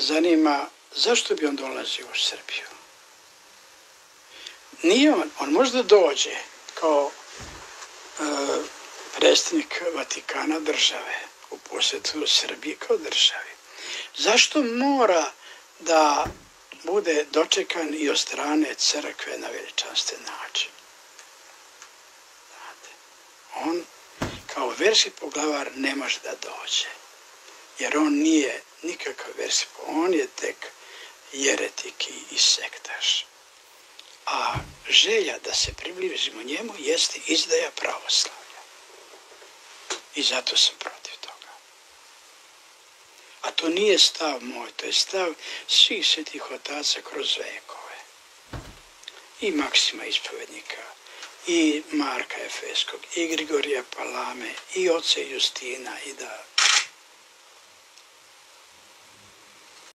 mene zanima zašto bi on dolazio u Srbiju. Nije on, on možda dođe kao e, predstavnik Vatikana države u posjetu Srbije kao državi. Zašto mora da bude dočekan i od strane crkve na veličanstven način? Znate, on kao verski poglavar ne može da dođe, jer on nije nikakav verski on je tek jeretik i sektaš. A želja da se približimo njemu jeste izdaja pravoslavlja. I zato sam protiv toga. A to nije stav moj, to je stav svih svetih otaca kroz vekove. I Maksima ispovednika, i Marka Efeskog, i Grigorija Palame, i oce Justina, i da